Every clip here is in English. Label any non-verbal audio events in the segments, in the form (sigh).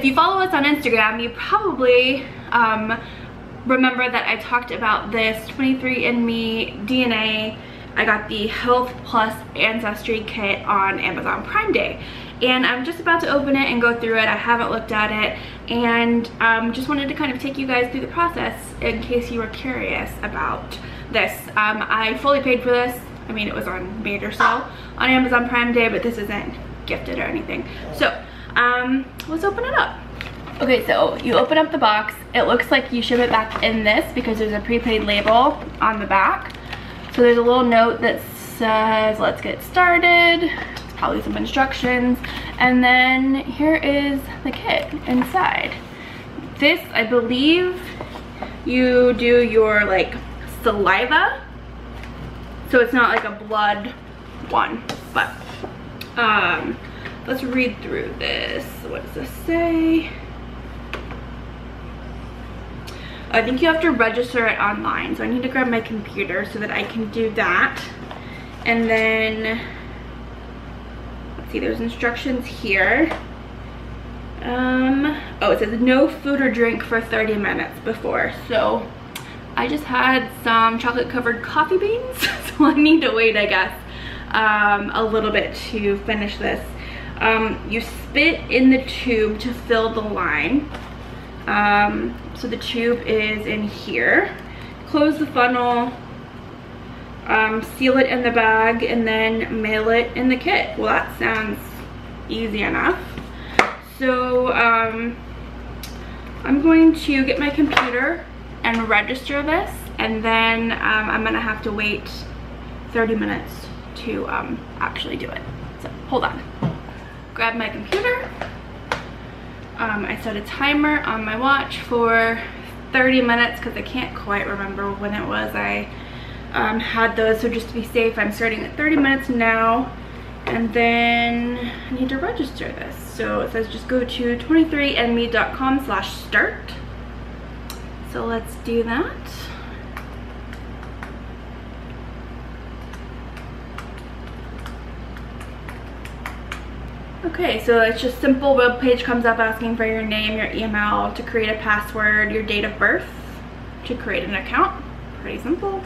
if you follow us on Instagram, you probably um, remember that I talked about this 23andMe DNA. I got the Health Plus Ancestry Kit on Amazon Prime Day. And I'm just about to open it and go through it. I haven't looked at it. And um, just wanted to kind of take you guys through the process in case you were curious about this. Um, I fully paid for this. I mean, it was on major sale on Amazon Prime Day, but this isn't gifted or anything. So, um, let's open it up. Okay, so you open up the box. It looks like you ship it back in this because there's a prepaid label on the back. So there's a little note that says, let's get started. It's probably some instructions. And then here is the kit inside. This, I believe, you do your like saliva. So it's not like a blood one, but um, let's read through this. What does this say? I think you have to register it online. So I need to grab my computer so that I can do that. And then, let's see, there's instructions here. Um, oh, it says no food or drink for 30 minutes before. So I just had some chocolate covered coffee beans. (laughs) so I need to wait, I guess, um, a little bit to finish this. Um, you spit in the tube to fill the line. Um, so the tube is in here. Close the funnel, um, seal it in the bag, and then mail it in the kit. Well, that sounds easy enough. So um, I'm going to get my computer and register this, and then um, I'm gonna have to wait 30 minutes to um, actually do it. So hold on. Grab my computer. Um, I set a timer on my watch for 30 minutes because I can't quite remember when it was I um, had those. So just to be safe, I'm starting at 30 minutes now. And then I need to register this. So it says just go to 23andme.com slash start. So let's do that. Okay, so it's just simple web page comes up asking for your name, your email, to create a password, your date of birth, to create an account. Pretty simple.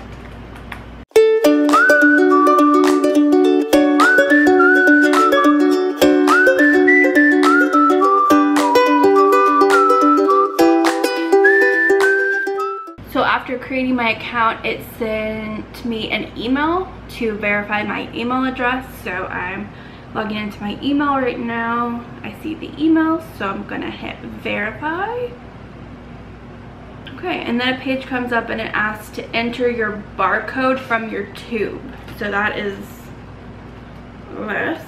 So after creating my account, it sent me an email to verify my email address. So I'm logging into my email right now. I see the email, so I'm gonna hit verify. Okay, and then a page comes up and it asks to enter your barcode from your tube. So that is this.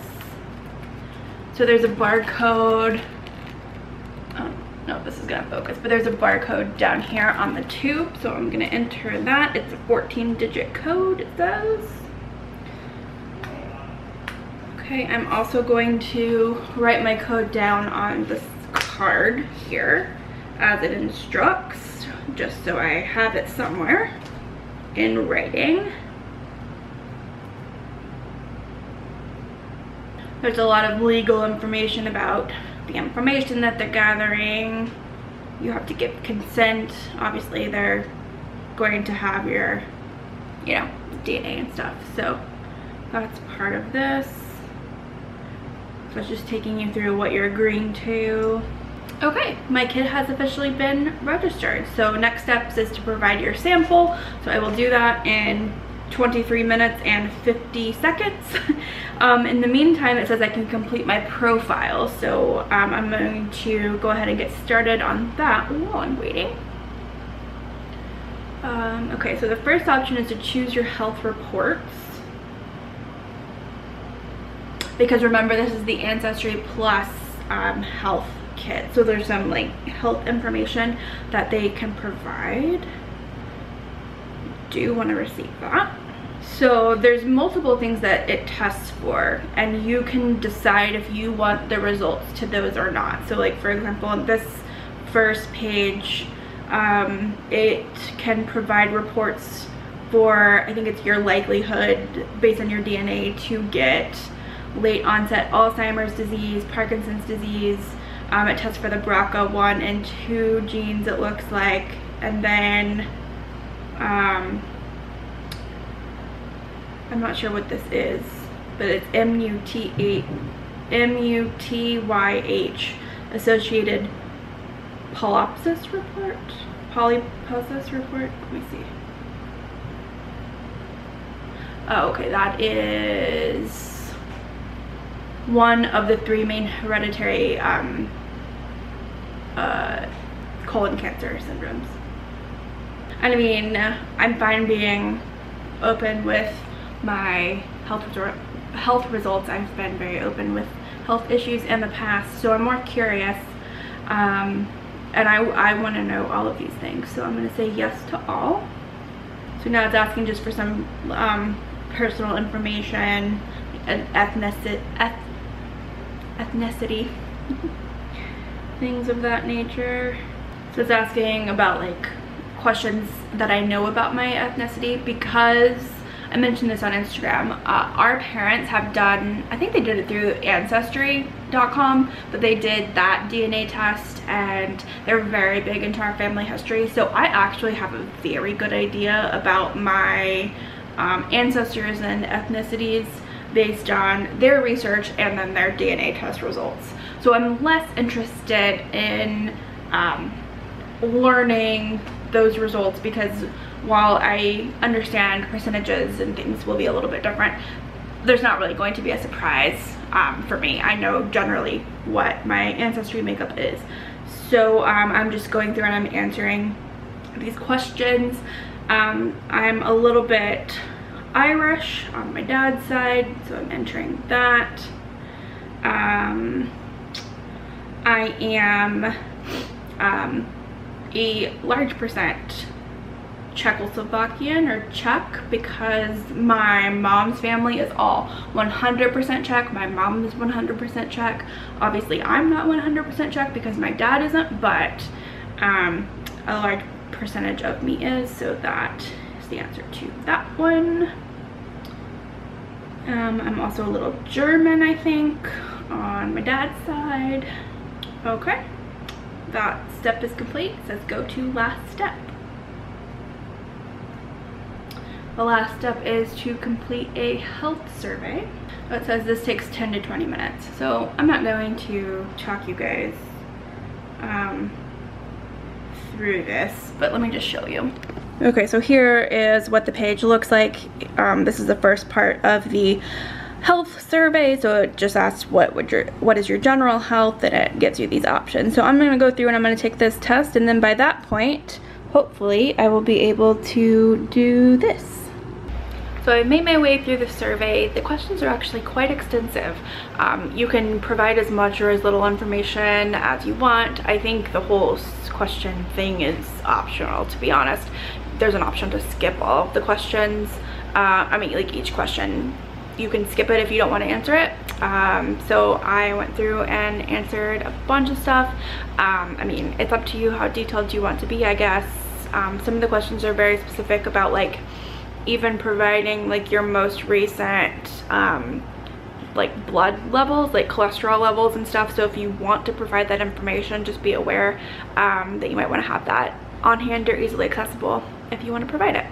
So there's a barcode. Oh, no, this is gonna focus, but there's a barcode down here on the tube. So I'm gonna enter that. It's a 14 digit code, it says. Okay, I'm also going to write my code down on this card here as it instructs, just so I have it somewhere in writing. There's a lot of legal information about the information that they're gathering. You have to give consent. Obviously, they're going to have your, you know, DNA and stuff. So that's part of this. So it's just taking you through what you're agreeing to. Okay, my kit has officially been registered. So next steps is to provide your sample. So I will do that in 23 minutes and 50 seconds. (laughs) um, in the meantime, it says I can complete my profile. So um, I'm going to go ahead and get started on that while I'm waiting. Um, okay, so the first option is to choose your health reports because remember this is the Ancestry Plus um, health kit. So there's some like health information that they can provide. Do you want to receive that. So there's multiple things that it tests for and you can decide if you want the results to those or not. So like for example, on this first page, um, it can provide reports for, I think it's your likelihood based on your DNA to get late onset Alzheimer's disease, Parkinson's disease, Um, it tests for the BRCA1 and 2 genes it looks like. And then, um, I'm not sure what this is, but it's MUT8, MUTYH, Associated Polypsis Report? Polyposis Report? Let me see. Oh, okay, that is one of the three main hereditary um, uh, colon cancer syndromes. And I mean, I'm fine being open with my health, health results. I've been very open with health issues in the past, so I'm more curious. Um, and I, I want to know all of these things, so I'm going to say yes to all. So now it's asking just for some um, personal information, ethnicity, eth ethnicity, things of that nature. So it's asking about like questions that I know about my ethnicity because I mentioned this on Instagram. Uh, our parents have done, I think they did it through Ancestry.com, but they did that DNA test and they're very big into our family history. So I actually have a very good idea about my um, ancestors and ethnicities based on their research and then their DNA test results. So I'm less interested in um, learning those results because while I understand percentages and things will be a little bit different, there's not really going to be a surprise um, for me. I know generally what my ancestry makeup is. So um, I'm just going through and I'm answering these questions. Um, I'm a little bit Irish on my dad's side, so I'm entering that. Um, I am um, a large percent Czechoslovakian or Czech because my mom's family is all 100% Czech. My mom is 100% Czech. Obviously, I'm not 100% Czech because my dad isn't, but um, a large percentage of me is, so that is the answer to that one. Um, I'm also a little German, I think, on my dad's side. Okay, that step is complete. It says go to last step. The last step is to complete a health survey. It says this takes 10 to 20 minutes. So I'm not going to talk you guys um, through this, but let me just show you. Okay, so here is what the page looks like. Um, this is the first part of the health survey so it just asks what would your what is your general health and it gives you these options so i'm going to go through and i'm going to take this test and then by that point hopefully i will be able to do this so I made my way through the survey. The questions are actually quite extensive. Um, you can provide as much or as little information as you want. I think the whole question thing is optional, to be honest. There's an option to skip all of the questions. Uh, I mean, like each question, you can skip it if you don't want to answer it. Um, so I went through and answered a bunch of stuff. Um, I mean, it's up to you how detailed you want to be, I guess. Um, some of the questions are very specific about like even providing like your most recent um, like blood levels like cholesterol levels and stuff so if you want to provide that information just be aware um, that you might want to have that on hand or easily accessible if you want to provide it.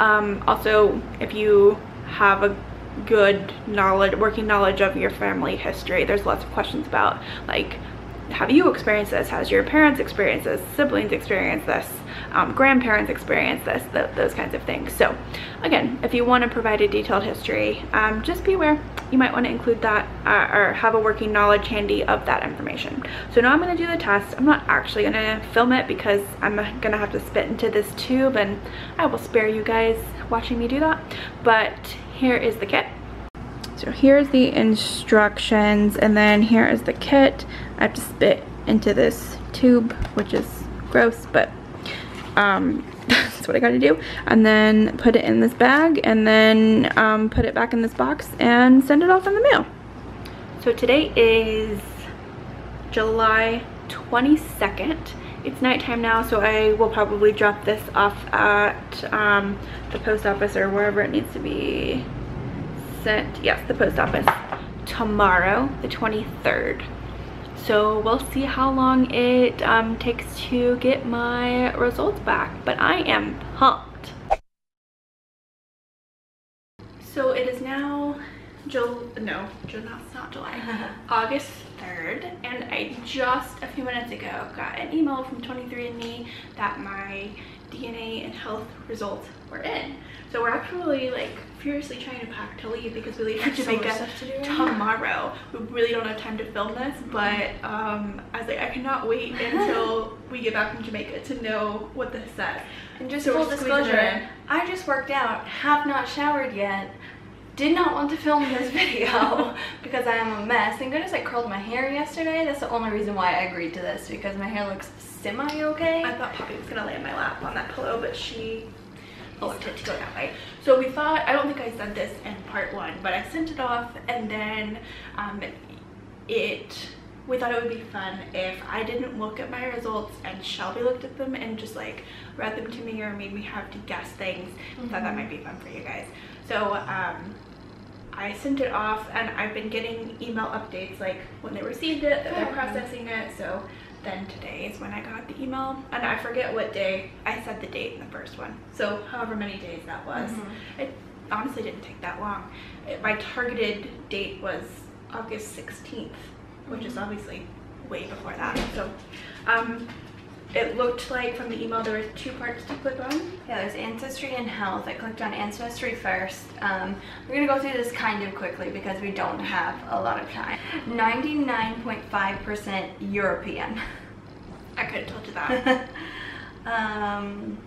Um, also if you have a good knowledge working knowledge of your family history there's lots of questions about like have you experienced this has your parents experienced this siblings experienced this um, grandparents experienced this, th those kinds of things. So again, if you want to provide a detailed history, um, just be aware you might want to include that uh, or have a working knowledge handy of that information. So now I'm going to do the test. I'm not actually going to film it because I'm going to have to spit into this tube and I will spare you guys watching me do that. But here is the kit. So here's the instructions and then here is the kit. I have to spit into this tube, which is gross, but um, (laughs) that's what I gotta do. And then put it in this bag and then um, put it back in this box and send it off in the mail. So today is July 22nd. It's nighttime now, so I will probably drop this off at um, the post office or wherever it needs to be Yes, the post office tomorrow, the 23rd. So we'll see how long it um, takes to get my results back. But I am pumped. So it is now July, no, July, it's not July, (laughs) August 3rd, and I just a few minutes ago got an email from 23andMe that my DNA and health results were in. So we're actually like furiously trying to pack to leave because we leave for Jamaica to tomorrow. We really don't have time to film this, but um, I was like, I cannot wait (laughs) until we get back from Jamaica to know what this says. And just So full disclosure. I just worked out, have not showered yet, did not want to film this (laughs) video (laughs) because I am a mess. Thank goodness I curled my hair yesterday. That's the only reason why I agreed to this because my hair looks semi-okay. I thought Poppy was gonna lay in my lap on that pillow, but she elected to go that way. So we thought, I don't think I said this in part one, but I sent it off and then um, it, we thought it would be fun if I didn't look at my results and Shelby looked at them and just like read them to me or made me have to guess things. I thought that might be fun for you guys. So um, I sent it off and I've been getting email updates like when they received it, that they're processing it. So then today is when I got the email and I forget what day I said the date in the first one. So however many days that was. Mhm. It honestly didn't take that long. It, my targeted date was August 16th, which is obviously way before that. So um, it looked like from the email there were two parts to click on. Yeah, there's Ancestry and Health. I clicked on Ancestry first. Um, we're gonna go through this kind of quickly because we don't have a lot of time. 99.5% European. I could have told you that. (laughs) um,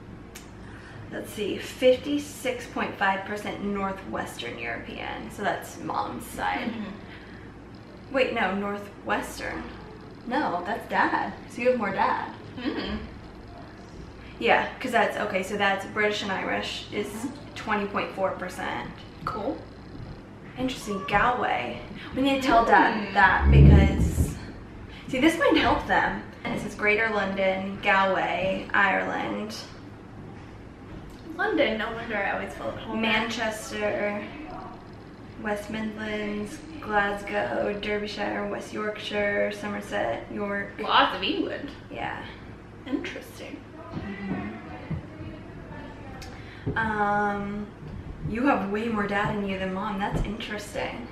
let's see, 56.5% Northwestern European. So that's mom's side. Wait, no, Northwestern. No, that's dad. So you have more dad. Mm. Yeah, because that's okay. So that's British and Irish is 20.4%. Cool. Interesting. Galway. We need to tell Dad Hmm. that because see, this might help them. And it says Greater London, Galway, Ireland, London, no wonder I always feel at home. Manchester, West Midlands, Glasgow, Derbyshire, West Yorkshire, Somerset, York. Lots of England. Yeah. Interesting. Um, you have way more dad in you than mom. That's interesting.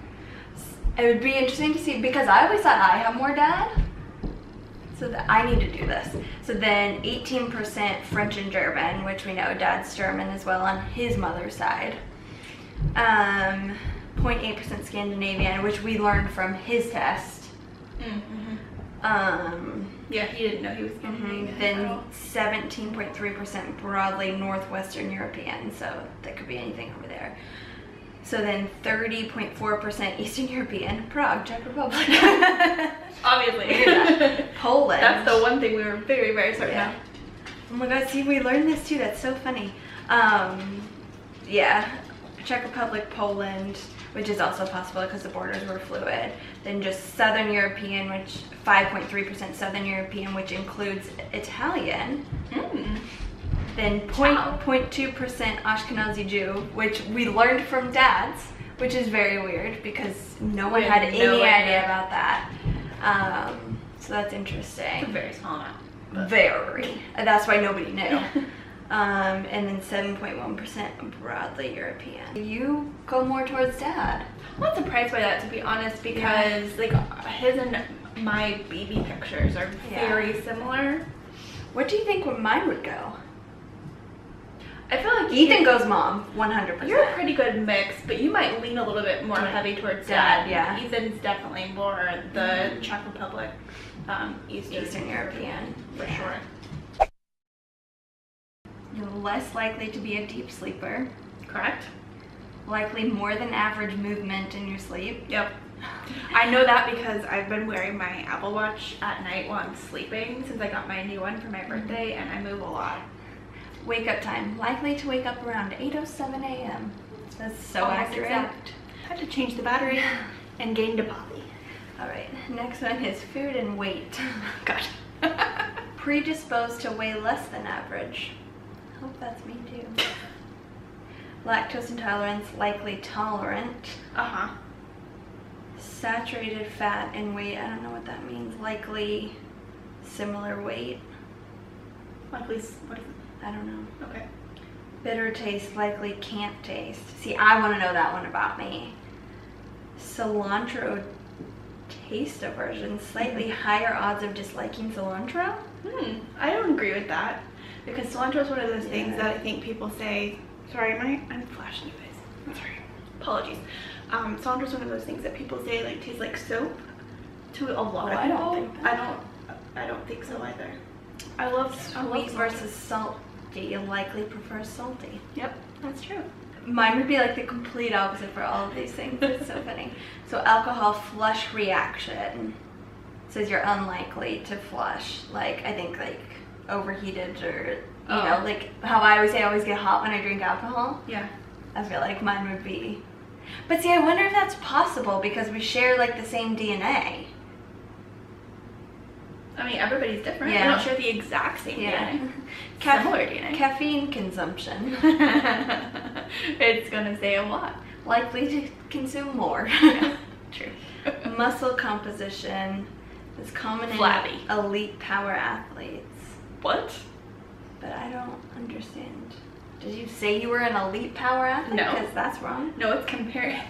It would be interesting to see because I always thought I have more dad. So that I need to do this. So then 18% French and German, which we know dad's German as well on his mother's side. Um, 0.8% Scandinavian, which we learned from his test. Mm-hmm. Um, Yeah, he didn't know he was going to Mhm, Then 17.3% broadly Northwestern European, so that could be anything over there. So then 30.4% Eastern (laughs) European, Prague, Czech Republic. (laughs) Obviously. Yeah. (laughs) Poland. That's the one thing we were very, very certain Yeah. of. Oh my god, see, we learned this too. That's so funny. Um, yeah, Czech Republic, Poland, which is also possible because the borders were fluid. Then just Southern European, which 5.3% Southern European, which includes Italian. Mm. Then point Wow. point two percent Ashkenazi Jew, which we learned from dads, which is very weird because no one had any no idea. idea. about that. Um, so that's It's a interesting. very small amount. Very. And That's why nobody knew. (laughs) um, and then seven point one percent broadly European. You go more towards dad. I'm not surprised by that to be honest because like his and my baby pictures are Yeah. very similar. What do you think where mine would go? I feel like Ethan goes mom, 100%. You're a pretty good mix, but you might lean a little bit more heavy towards dad, dad. yeah. Ethan's definitely more the Mhm. Czech Republic, um, Eastern, Eastern European for yeah. sure. You're less likely to be a deep sleeper. Correct? Likely more than average movement in your sleep. Yep. I know that because I've been wearing my Apple Watch at night while I'm sleeping since I got my new one for my mm-hmm. birthday, and I move a lot. Wake up time. Likely to wake up around 8.07 a.m. That's so Almost accurate. exact. Had to change the battery (laughs) and gained a body. All right, next one is food and weight. (laughs) God. (laughs) Predisposed to weigh less than average. Hope that's me too. Lactose intolerance, likely tolerant. uh huh. Saturated fat and weight. I don't know what that means. Likely similar weight. Likely, what is it? I don't know. Okay. Bitter taste. Likely can't taste. See, I want to know that one about me. Cilantro taste aversion. Slightly higher odds of disliking cilantro. Hmm, I don't agree with that because cilantro is one of those things that I think people say. Sorry, am I? I'm flashing you guys. I'm sorry. Apologies. Um, cilantro is one of those things that people say like tastes like soap to a lot Oh, of I don't people. think. I don't. I don't think so either. I love I love Sweet versus salty. You likely prefer salty. Yep, that's true. Mine would be like the complete opposite for all of these things. It's so (laughs) funny. So alcohol flush reaction says you're unlikely to flush. Like I think like overheated or you Oh. know like how I always say I always get hot when I drink alcohol. Yeah. I feel like mine would be. But see, I wonder if that's possible because we share like the same DNA. I mean, everybody's different. Yeah. We don't share the exact same DNA. (laughs) Caff- Similar DNA. Caffeine consumption. (laughs) (laughs) it's gonna say a lot. likely to consume more. True. Muscle composition is common Flabby. in elite power athletes, What? but I don't understand. Did you say you were an elite power athlete? No. Because that's wrong. No, it's comparing. (laughs)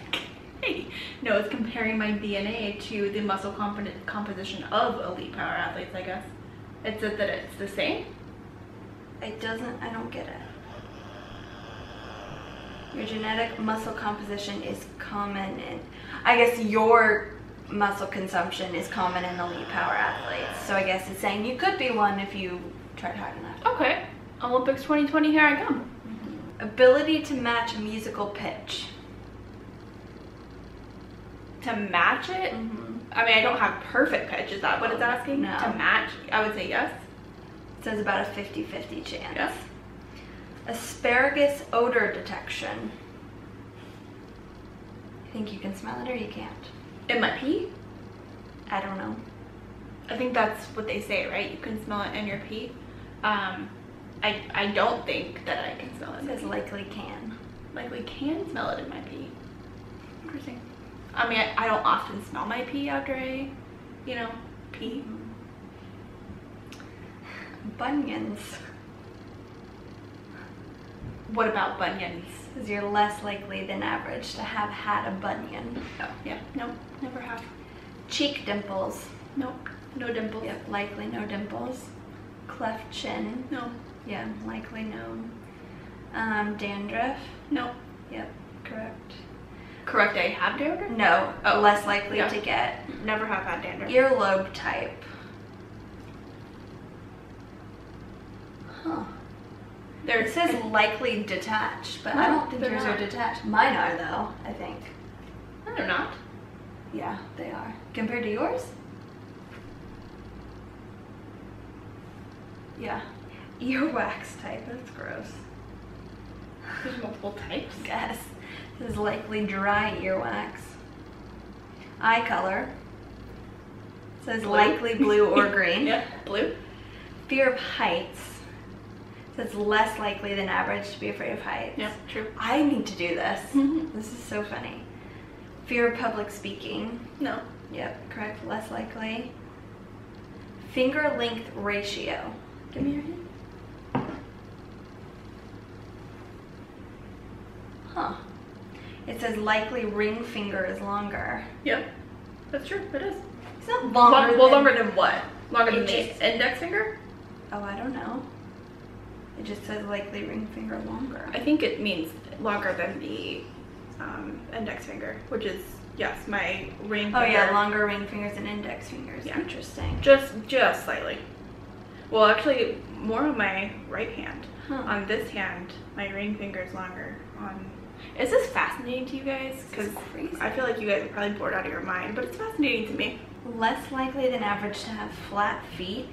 Hey, no, it's comparing my DNA to the muscle compo- composition of elite power athletes. I guess it's that that it's the same. It doesn't, I don't get it. Your genetic muscle composition is common in, I guess your muscle consumption is common in elite power athletes. So I guess it's saying you could be one if you tried hard enough. Okay, Olympics 2020, here I come. Ability to match musical pitch. To match it, mm-hmm. Mm-hmm. I mean, I don't have perfect pitch. Is that what it's asking? No. To match, I would say yes. It says about a 50-50 chance. Yes. Asparagus odor detection. You think you can smell it or you can't? In my pee, I don't know. I think that's what they say, right? You can smell it in your pee. Um, I I don't think that I can smell it. It says likely can. like we can smell it in my pee. Interesting. I mean, I, I don't often smell my pee after I, you know, pee. Bunions. What about bunions? Says you're less likely than average to have had a bunion. Oh, yeah. No, never have. Cheek dimples. Nope. No dimples. Yep, likely no dimples. Cleft chin. No. Yeah, likely no. Um, dandruff. No. Yep, correct. Correct. I have dandruff. No, Oh, less likely yeah. to get. Never have had dandruff. Earlobe type. Huh. There It says likely detached, but I don't think yours not. are detached. Mine are though, I think. No, they're not. Yeah, they are. Compared to yours? Yeah. Earwax type, that's gross. There's multiple types. Yes. This is likely dry earwax. Eye color. Says Blue. likely blue or (laughs) green. yeah. Blue. Fear of heights. Says less likely than average to be afraid of heights. Yeah. True. I need to do this. Mhm. This is so funny. Fear of public speaking. No. Yep, correct. Less likely. Finger length ratio. Give me your hand. Huh. It says likely ring finger is longer. Yep. That's true. It is. It's not Long, longer. well, than- longer than what? Longer than the index finger? Oh, I don't know. It just says likely ring finger longer. I think it means longer than the um, index finger, which is yes, my ring. Finger. Oh yeah, longer ring fingers than index fingers. Yeah. Interesting. Just just slightly. Well, actually, more on my right hand. Huh. On this hand, my ring finger is longer. On is this fascinating to you guys? Because. I feel like you guys are probably bored out of your mind, but it's fascinating to me. Less likely than average to have flat feet.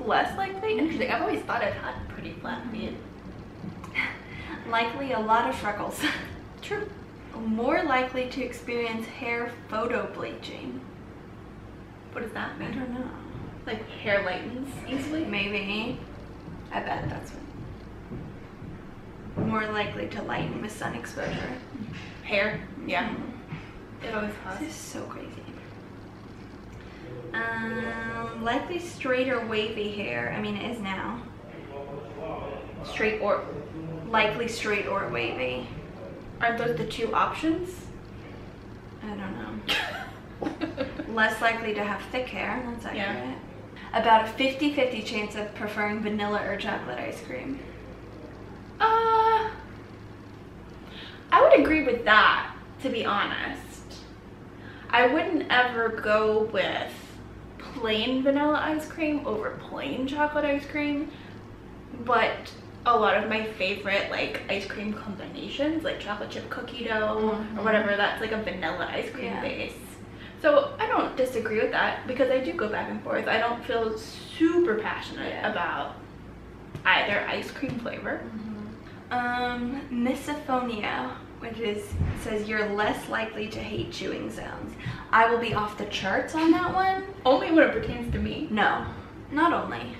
Less likely. Interesting. I've always thought I've had pretty flat feet. (laughs) Likely a lot of freckles. (laughs) True. More likely to experience hair photo bleaching. What does that mean? I don't know. Like hair lightens easily? Maybe. I bet that's what. More likely to lighten with sun exposure. Hair. Yeah. Mhm. It always has. This is so crazy. Um, likely straight or wavy hair. I mean, it is now. Straight or Likely straight or wavy. aren't those the two options? I don't know. (laughs) Less likely to have thick hair. That's Yeah. About a 50-50 chance of preferring vanilla or chocolate ice cream. Uh, I would agree with that, to be honest. I wouldn't ever go with plain vanilla ice cream over plain chocolate ice cream, but a lot of my favorite like ice cream combinations, like chocolate chip cookie dough Mhm. or whatever, that's like a vanilla ice cream Yeah. base. So I don't disagree with that because I do go back and forth. I don't feel super passionate Yeah. about either ice cream flavor. Um, misophonia, which is says you're less likely to hate chewing sounds. I will be off the charts on that one. Only when it pertains to me. No, not only,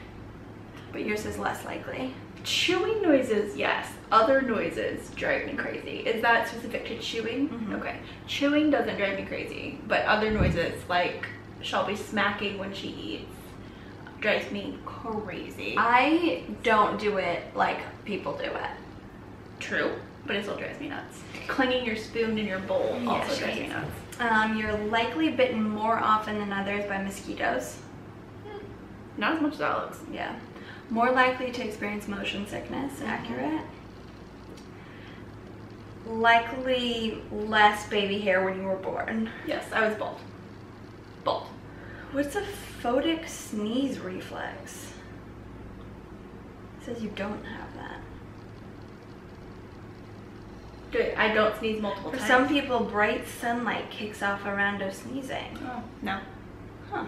but yours is less likely. Chewing noises, yes. Other noises drive me crazy. Is that specific to chewing? Mhm. Okay. Chewing doesn't drive me crazy, but other noises like Shelby smacking when she eats drives me crazy. I don't do it like people do it. True, but it still drives me nuts. Clanging your spoon in your bowl Yeah, also drives me nuts. Um, you're likely bitten more often than others by mosquitoes. Not as much as looks. Yeah. More likely to experience motion sickness. Accurate. Likely less baby hair when you were born. Yes, I was bald. Bald. What's a photic sneeze reflex? It says you don't have that. Good. I don't sneeze multiple For times. For some people, bright sunlight kicks off a round of sneezing. Oh, no. Huh.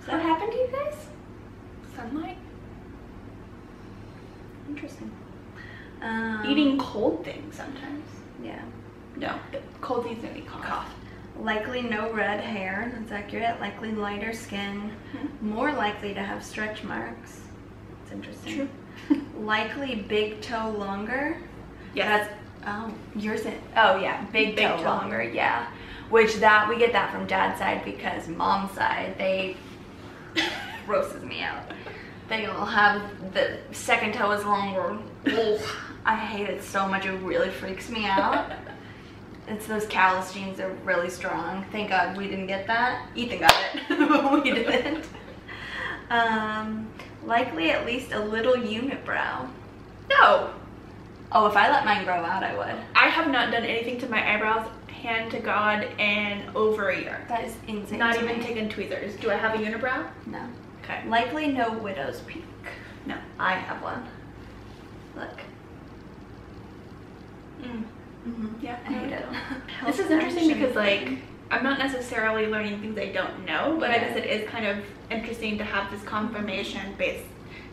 Does that happen to you guys? Sunlight? Interesting. Um, Eating cold things sometimes. Yeah. No, cold things make me cough. Cough. Likely no red hair. That's accurate. Likely lighter skin. More likely to have stretch marks. That's interesting. True. (laughs) Likely big toe longer. Yes. That's oh yours. Is, oh yeah, big, Big toe, toe. longer. Yeah. Which that we get that from dad's side because mom's side they (laughs) roasts me out. They will have the second toe is longer. I hate it so much. It really freaks me out. (laughs) It's those callus genes are really strong. Thank God we didn't get that. Ethan got it, (laughs) we didn't. Um, likely at least a little unibrow. no, Oh, if I let mine grow out, I would. I have not done anything to my eyebrows, hand to God, in over a year. That is insane. Not even me. taken tweezers. Do I have a unibrow? No. Okay. Likely no widow's peak. No. I have one. Look. Mm. Mm-hmm. Yeah, I hate it. (laughs) This is interesting because like I'm not necessarily learning things I don't know, but I guess it is kind of interesting to have this confirmation based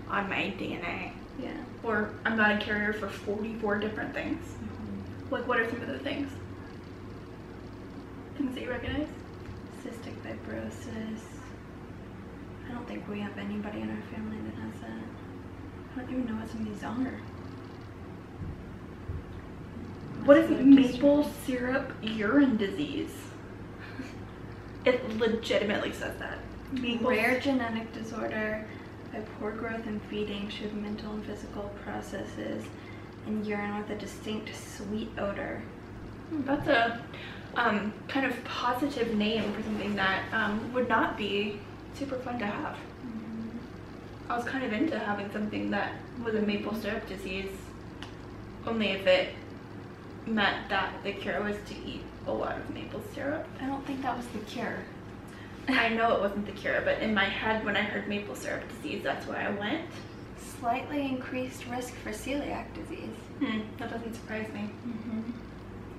on my DNA. Yeah. Or I'm not a carrier for 44 different things. Like what are some of the things? Things that you recognize? Cystic fibrosis. I don't think we have anybody in our family that has that. I don't even know what some of these are. What is maple syrup urine disease? It legitimately says that. Maple Rare genetic disorder by poor growth and feeding, show mental and physical processes, and urine with a distinct sweet odor. That's a um, kind of positive name for something that um, would not be super fun to have. I was kind of into having something that was a maple syrup disease, only if it meant that the cure was to eat a lot of maple syrup. I don't think that was the cure. (laughs) I know it (laughs) wasn't the cure, but in my head, when I heard maple syrup disease, that's where I went. Slightly increased risk for celiac disease. Hmm, that doesn't surprise me. Mm-hmm.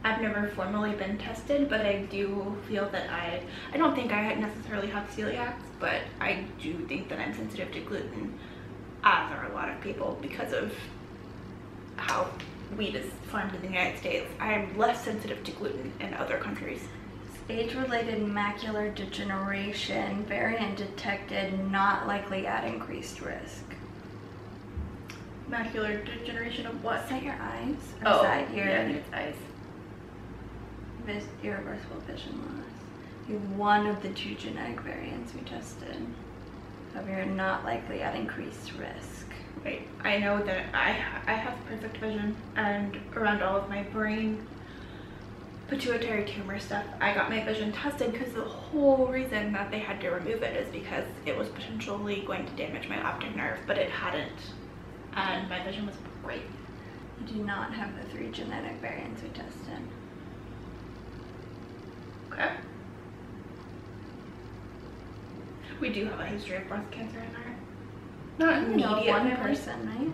I've never formally been tested, but I do feel that I, I don't think I necessarily have celiac, but I do think that I'm sensitive to gluten, as are a lot of people because of how wheat is farmed in the United States. I am less sensitive to gluten in other countries. Age-related macular degeneration, variant detected, not likely at increased risk. Macular degeneration of what? Is that your eyes? Or Oh, is your... yeah, it's eyes. vis- irreversible vision loss. You have one of the two genetic variants we tested. However, you're not likely at increased risk. Right. I know that I I have perfect vision and around all of my brain pituitary tumor stuff. I got my vision tested because the whole reason that they had to remove it is because it was potentially going to damage my optic nerve, but it hadn't. And my vision was great. You do not have the three genetic variants we tested. Okay. We do have a history of breast cancer in our not immediate one family. person, right?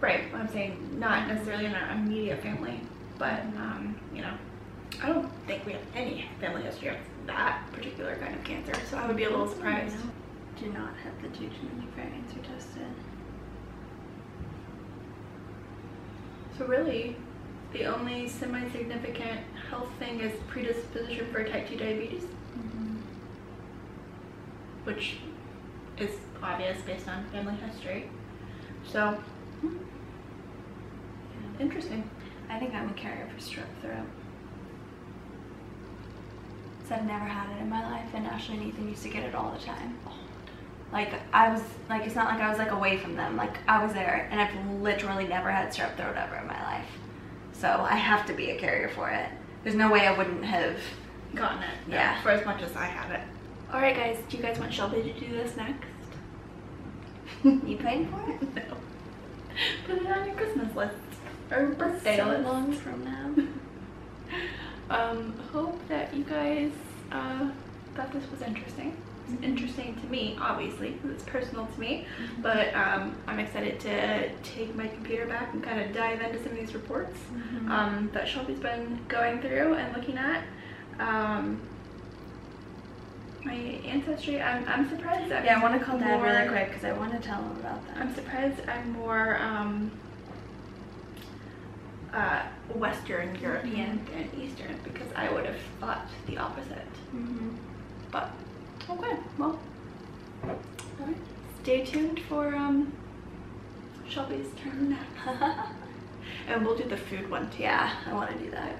Right, I'm saying not necessarily in our immediate family, but um, you know, I don't think we have any family history of that particular kind of cancer, so I would be a little surprised. Do not have the two genetic variants we tested. So really, the only semi-significant health thing is predisposition for type 2 diabetes, which is obvious based on family history. So, hmm, interesting. I think I'm a carrier for strep throat. So I've never had it in my life, and Ashley and Ethan used to get it all the time. Like I was like, it's not like I was like away from them. Like I was there, and I've literally never had strep throat ever in my life. So I have to be a carrier for it. There's no way I wouldn't have. Gotten it, Yeah. for as much as I have it. All right, guys, do you guys want Shelby to do this next? (laughs) You paying for it? no. Put it on your Christmas list or birthday so list. long from now. (laughs) um, hope that you guys uh, thought this was interesting. It's interesting to me, obviously, 'cause it's personal to me. But um, I'm excited to take my computer back and kind of dive into some of these reports Mm-hmm. um, that Shelby's been going through and looking at. Um, my ancestry, I'm, I'm surprised. I'm Yeah, I want to call Dad really quick because I want to tell him about that. I'm surprised I'm more um, uh, Western European than Eastern because I would have thought the opposite. Mhm. But okay, well, stay tuned for um, Shelby's turn, (laughs) (laughs) and we'll do the food one too. yeah, I want to do that.